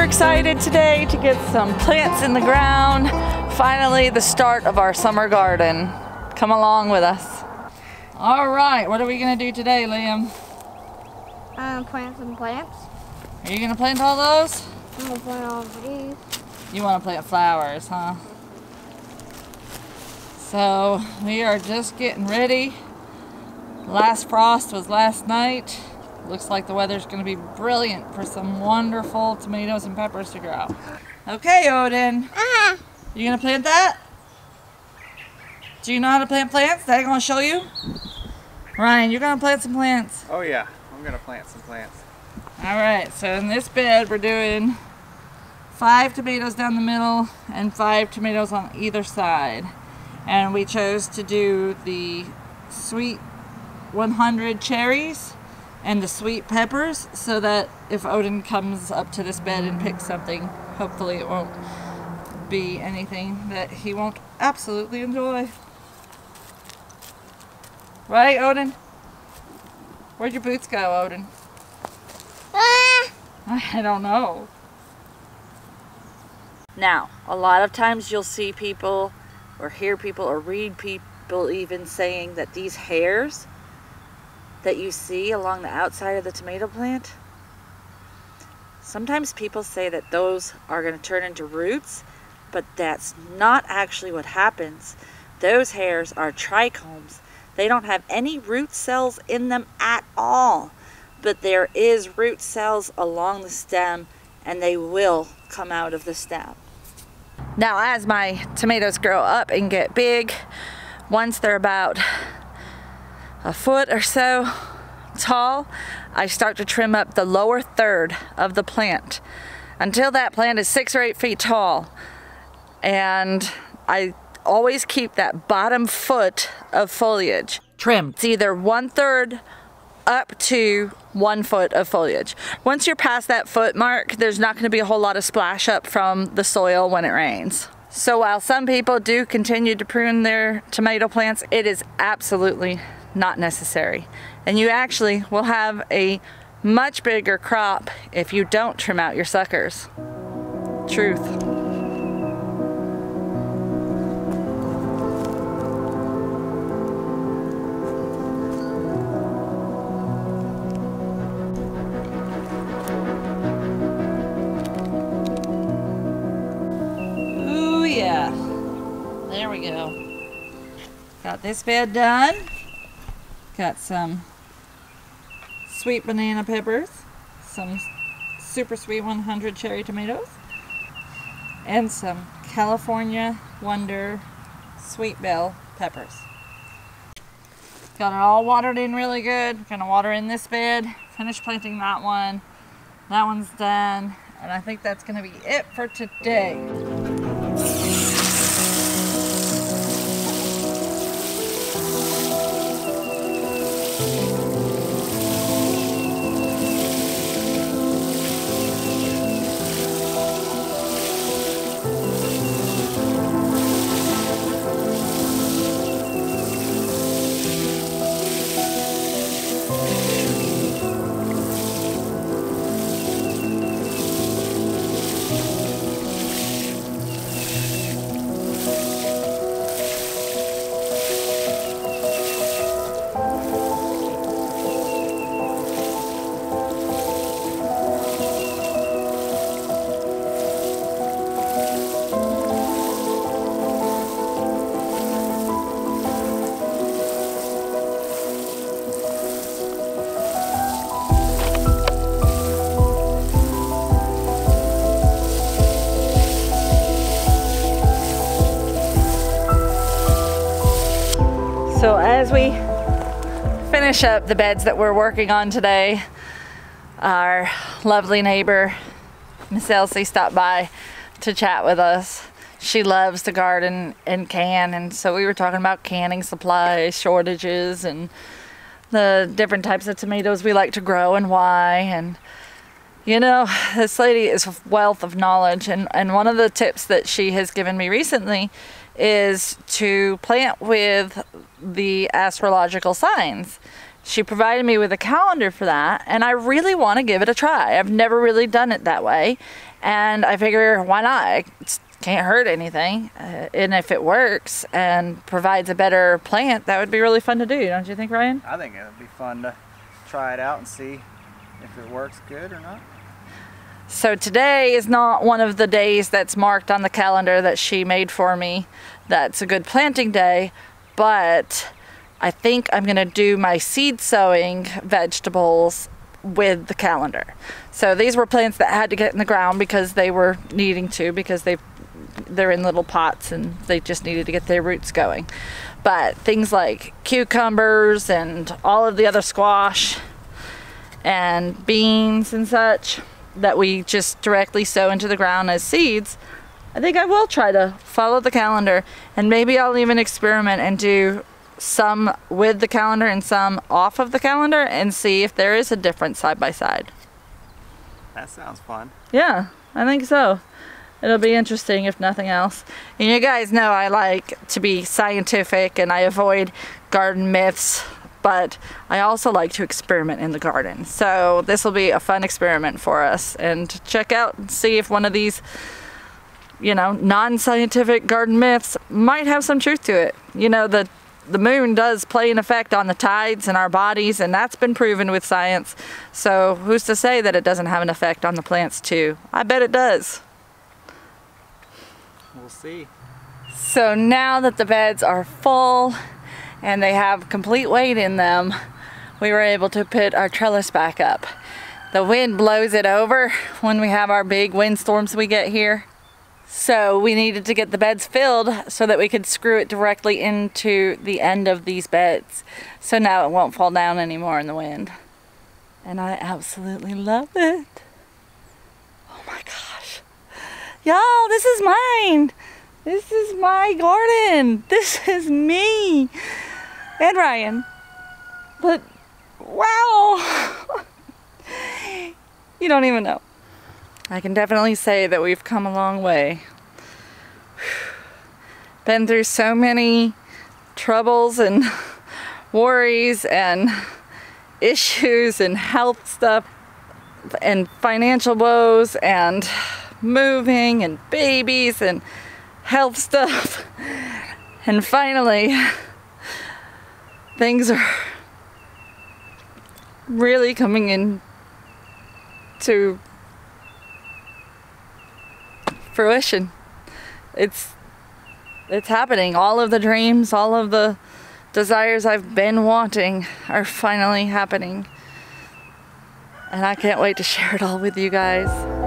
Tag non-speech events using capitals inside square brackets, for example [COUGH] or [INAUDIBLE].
super excited today to get some plants in the ground. Finally, the start of our summer garden. Come along with us. All right, what are we gonna do today, Liam? Um, plant some plants. Are you gonna plant all those? I'm gonna plant all of these. You wanna plant flowers, huh? So, we are just getting ready. Last frost was last night. Looks like the weather's going to be brilliant for some wonderful tomatoes and peppers to grow. Okay, Odin. Ah! You going to plant that? Do you know how to plant plants? Dad going to show you? Ryan, you're going to plant some plants. Oh yeah, I'm gonna plant some plants. All right, so in this bed we're doing five tomatoes down the middle and five tomatoes on either side. And we chose to do the sweet 100 cherries and the sweet peppers so that if Odin comes up to this bed and picks something, hopefully it won't be anything that he won't absolutely enjoy. Right, Odin? Where'd your boots go, Odin? Ah! [LAUGHS] I don't know. Now, a lot of times you'll see people or hear people or read people even saying that these hairs that you see along the outside of the tomato plant, sometimes people say that those are going to turn into roots, but that's not actually what happens. Those hairs are trichomes. They don't have any root cells in them at all, but there is root cells along the stem and they will come out of the stem. Now as my tomatoes grow up and get big, once they're about a foot or so tall, I start to trim up the lower third of the plant until that plant is six or eight feet tall. And I always keep that bottom foot of foliage trimmed. It's either one third up to one foot of foliage. Once you're past that foot mark, there's not going to be a whole lot of splash up from the soil when it rains. So while some people do continue to prune their tomato plants, it is absolutely not necessary. And you actually will have a much bigger crop if you don't trim out your suckers. Truth. Yeah. There we go. Got this bed done. Got some sweet banana peppers, some super sweet 100 cherry tomatoes, and some California Wonder sweet bell peppers. Got it all watered in really good. Gonna water in this bed, finish planting that one. That one's done, and I think that's gonna be it for today. So as we finish up the beds that we're working on today, our lovely neighbor, Miss Elsie, stopped by to chat with us. She loves to garden and can, and so we were talking about canning supplies, shortages, and the different types of tomatoes we like to grow and why. And you know, this lady is a wealth of knowledge, and, and one of the tips that she has given me recently is to plant with the astrological signs. she provided me with a calendar for that, and I really want to give it a try. I've never really done it that way, and I figure why not? It can't hurt anything, uh, and if it works and provides a better plant, that would be really fun to do, don't you think, Ryan? I think it would be fun to try it out and see if it works good or not. So today is not one of the days that's marked on the calendar that she made for me. That's a good planting day, but I think I'm gonna do my seed sowing vegetables with the calendar. So these were plants that had to get in the ground because they were needing to because they they're in little pots and they just needed to get their roots going. But things like cucumbers and all of the other squash and beans and such that we just directly sow into the ground as seeds, I think I will try to follow the calendar and maybe I'll even experiment and do some with the calendar and some off of the calendar and see if there is a difference side by side. That sounds fun. Yeah, I think so. It'll be interesting if nothing else. And you guys know I like to be scientific and I avoid garden myths, but I also like to experiment in the garden. So this will be a fun experiment for us and check out and see if one of these you know, non-scientific garden myths might have some truth to it. You know, the the moon does play an effect on the tides and our bodies and that's been proven with science. So who's to say that it doesn't have an effect on the plants too? I bet it does. We'll see. So now that the beds are full and they have complete weight in them, we were able to put our trellis back up. The wind blows it over when we have our big windstorms we get here. So we needed to get the beds filled so that we could screw it directly into the end of these beds. So now it won't fall down anymore in the wind. And I absolutely love it. Oh my gosh. Y'all, this is mine. This is my garden. This is me. And Ryan. But wow. [LAUGHS] you don't even know. I can definitely say that we've come a long way. [SIGHS] Been through so many troubles and [LAUGHS] worries and [LAUGHS] issues and health stuff and financial woes and [SIGHS] moving and babies and health stuff. And finally, things are really coming in to fruition. It's it's happening. All of the dreams, all of the desires I've been wanting are finally happening. And I can't wait to share it all with you guys.